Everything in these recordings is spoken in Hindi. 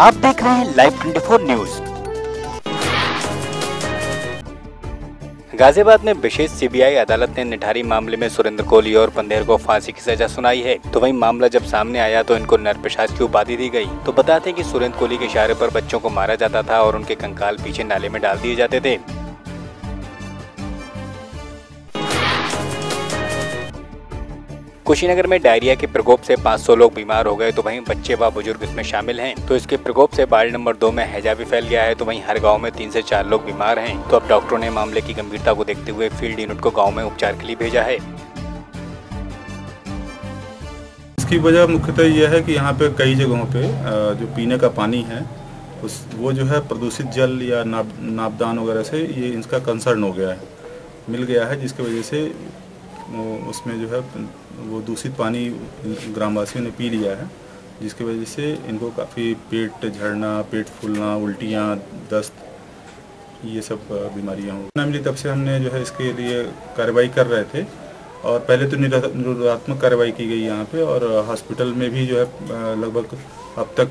आप देख रहे हैं लाइव 24 न्यूज़। गाजियाबाद में विशेष सीबीआई अदालत ने निठारी मामले में सुरेंद्र कोहली और पंधेर को फांसी की सजा सुनाई है। तो वहीं मामला जब सामने आया तो इनको नरपिशाच की उपाधि दी गई। तो बताते हैं कि सुरेंद्र कोहली के इशारे पर बच्चों को मारा जाता था और उनके कंकाल पीछे नाले में डाल दिए जाते थे। कुशीनगर में डायरिया के प्रकोप से 500 लोग बीमार हो गए तो वहीं बच्चे व बुज़ुर्ग इसमें शामिल हैं। तो इसके प्रकोप से वार्ड नंबर दो में हैजा भी फैल गया है तो वहीं हर गाँव में तीन से चार लोग बीमार हैं। तो अब डॉक्टरों ने मामले की गंभीरता को देखते हुए फ़ील्ड यूनिट को गाँव में उपचार के लिए भेजा है। इसकी वजह मुख्यतः यह है कि यहाँ पे कई जगहों पे जो पीने का पानी है, उस, वो जो है प्रदूषित जल या नाप, नापदान वगैरह से ये इसका कंसर्न हो गया है। मिल गया है, जिसकी वजह से उसमें जो है वो दूषित पानी ग्रामवासियों ने पी लिया है, जिसकी वजह से इनको काफ़ी पेट झड़ना, पेट फूलना, उल्टियाँ, दस्त, ये सब बीमारियाँ हो। मिली तब से हमने जो है इसके लिए कार्रवाई कर रहे थे, और पहले तो निरोधात्मक कार्रवाई की गई यहाँ पे, और हॉस्पिटल में भी जो है लगभग अब तक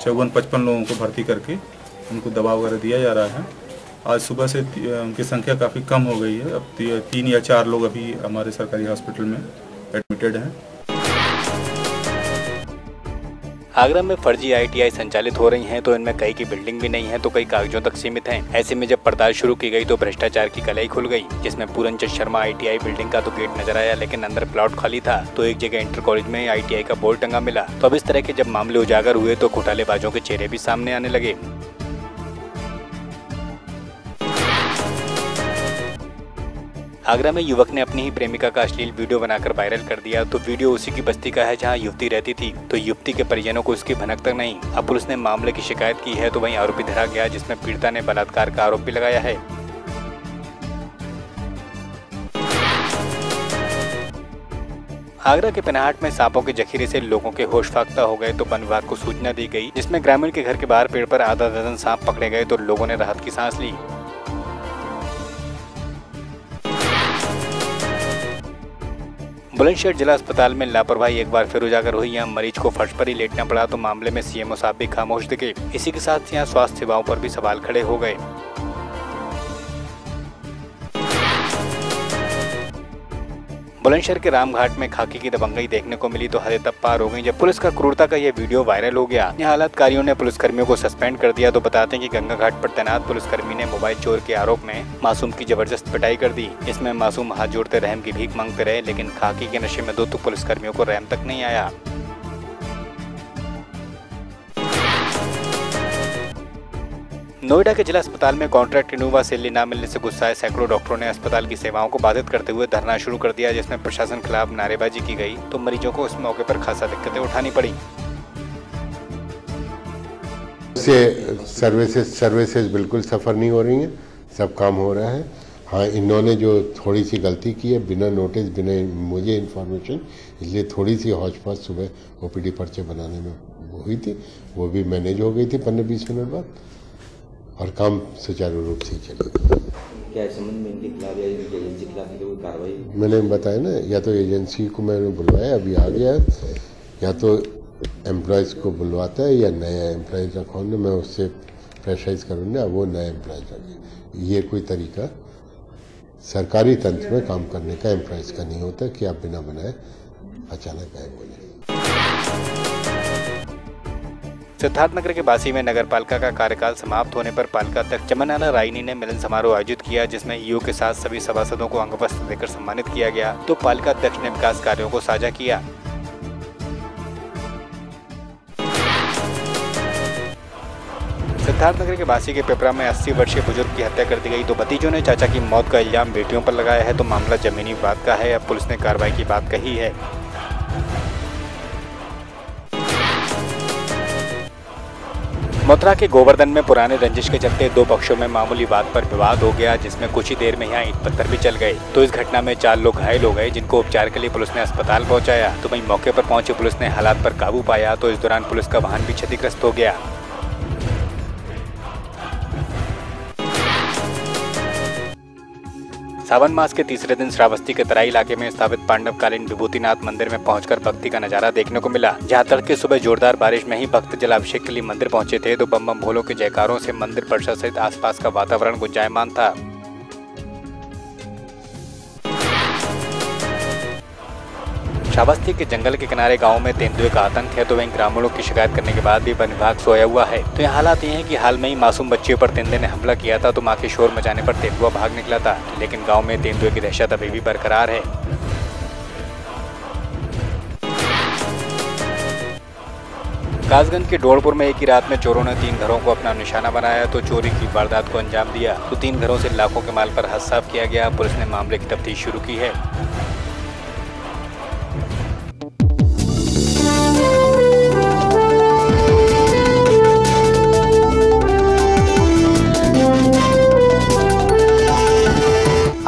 चौवन पचपन लोगों को भर्ती करके उनको दवा वगैरह दिया जा रहा है। आज सुबह से उनकी संख्या काफ़ी कम हो गई है। अब तीन या चार लोग अभी हमारे सरकारी हॉस्पिटल में एडमिटेड हैं। आगरा में फर्जी आईटीआई संचालित हो रही हैं तो इनमें कई की बिल्डिंग भी नहीं है तो कई कागजों तक सीमित हैं। ऐसे में जब पड़ताल शुरू की गई तो भ्रष्टाचार की कलाई खुल गई, जिसमें पूरनचंद शर्मा आईटीआई बिल्डिंग का तो गेट नज़र आया, लेकिन अंदर प्लॉट खाली था तो एक जगह इंटर कॉलेज में आईटीआई का बोर्ड टंगा मिला। तो अब इस तरह के जब मामले उजागर हुए तो घोटालेबाजों के चेहरे भी सामने आने लगे। आगरा में युवक ने अपनी ही प्रेमिका का अश्लील वीडियो बनाकर वायरल कर दिया तो वीडियो उसी की बस्ती का है जहाँ युवती रहती थी तो युवती के परिजनों को उसकी भनक तक नहीं। अब पुलिस ने मामले की शिकायत की है तो वहीं आरोपी धरा गया, जिसमें पीड़िता ने बलात्कार का आरोप भी लगाया है। आगरा के पिनाहट में सांपों के जखीरे से लोगों के होश फाख्ता हो गए तो वन विभाग को सूचना दी गई, जिसमें ग्रामीण के घर के बाहर पेड़ पर आधा दर्जन सांप पकड़े गए तो लोगों ने राहत की सांस ली। बुलंदशहर जिला अस्पताल में लापरवाही एक बार फिर उजागर हुई। यहाँ मरीज़ को फर्श पर ही लेटना पड़ा तो मामले में सीएमओ साहब भी खामोश दिखे। इसी के साथ यहाँ स्वास्थ्य सेवाओं पर भी सवाल खड़े हो गए। बुलंदशहर के रामघाट में खाकी की दबंगई देखने को मिली तो हरे तब पार हो गई जब पुलिस का क्रूरता का यह वीडियो वायरल हो गया, यहाँ हालातकारियों ने पुलिसकर्मियों को सस्पेंड कर दिया तो बताते हैं कि गंगा घाट पर तैनात पुलिसकर्मी ने मोबाइल चोर के आरोप में मासूम की ज़बरदस्त पिटाई कर दी। इसमें मासूम हाथ जोड़ते रहम की भीख मांगते रहे, लेकिन खाकी के नशे में दो तो पुलिसकर्मियों को रहम तक नहीं आया। नोएडा के जिला अस्पताल में कॉन्ट्रैक्ट इनोवा सैलरी न मिलने से गुस्साए सैकड़ों डॉक्टरों ने अस्पताल की सेवाओं को बाधित करते हुए धरना शुरू कर दिया, जिसमें प्रशासन खिलाफ नारेबाजी की गई तो मरीजों को इस मौके पर खासा दिक्कतें उठानी पड़ी। से सर्विसेज़ सर्विसेज़ बिल्कुल सफ़र नहीं हो रही हैं, सब काम हो रहा है। हाँ इन्होंने जो थोड़ी सी गलती की है, बिना नोटिस, बिना मुझे इन्फॉर्मेशन इसलिए थोड़ी सी हौच पौच सुबह ओपीडी पर्चे बनाने में हुई थी, वो भी मैनेज हो गई थी पंद्रह बीस मिनट बाद। और काम सुचारू रूप से चले। क्या संबंध में इनके खिलाफ या एजेंसी के खिलाफ कोई कार्रवाई मैंने बताया ना या तो एजेंसी को मैंने बुलवाया अभी आ गया या तो एम्प्लॉयज़ को बुलवाता है या नया एम्प्लॉयज़ रखवाने मैं उससे प्रेशराइज करूँगा वो नया एम्प्लॉयज़ रखें। ये कोई तरीका? सरकारी तंत्र में काम करने का एम्प्लॉयज़ का नहीं होता कि आप बिना बनाए अचानक आए बोले। सिद्धार्थनगर के बासी में नगर पालिका का कार्यकाल समाप्त होने पर पालिका अध्यक्ष चमनाना रायनी ने मिलन समारोह आयोजित किया, जिसमें ईओ के साथ सभी सभासदों को अंग वस्त्र देकर सम्मानित किया गया। तो पालिका अध्यक्ष ने विकास कार्यो को साझा किया। सिद्धार्थनगर के बासी के पेपरा में 80 वर्षीय बुज़ुर्ग की हत्या कर दी गई। तो भतीजों ने चाचा की मौत का इल्ज़ाम बेटियों पर लगाया है तो मामला जमीनी विवाद का है। अब पुलिस ने कार्रवाई की बात कही है। मथुरा के गोवर्धन में पुराने रंजिश के चलते दो पक्षों में मामूली बात पर विवाद हो गया, जिसमें कुछ ही देर में यहाँ ईट पत्थर भी चल गए। तो इस घटना में चार लोग घायल हो गए, जिनको उपचार के लिए पुलिस ने अस्पताल पहुँचाया। तो वही मौके पर पहुँची पुलिस ने हालात पर काबू पाया तो इस दौरान पुलिस का वाहन भी क्षतिग्रस्त हो गया। सावन मास के तीसरे दिन श्रावस्ती के तराई इलाके में स्थापित पांडवकालीन विभूतिनाथ मंदिर में पहुंचकर भक्ति का नज़ारा देखने को मिला, जहाँ तड़के सुबह जोरदार बारिश में ही भक्त जलाभिषेक के लिए मंदिर पहुँचे थे। तो बम बम भोलों के जयकारों से मंदिर परिसर सहित आसपास का वातावरण गुंजायमान था। श्रावस्ती के जंगल के किनारे गाँव में तेंदुए का आतंक है तो वहीं ग्रामीणों की शिकायत करने के बाद भी वन विभाग सोया हुआ है। तो यहाँ हालात ये है कि हाल में ही मासूम बच्चियों पर तेंदुए ने हमला किया था तो माँ के शोर मचाने पर तेंदुआ भाग निकला था, लेकिन गाँव में तेंदुए की दहशत अभी भी बरकरार है। कासगंज के डोड़पुर में एक ही रात में चोरों ने तीन घरों को अपना निशाना बनाया तो चोरी की वारदात को अंजाम दिया। तो तीन घरों से लाखों के माल पर हद किया गया, पुलिस ने मामले की तफ्तीश शुरू की है।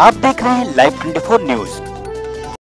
आप देख रहे हैं लाइव 24 न्यूज़।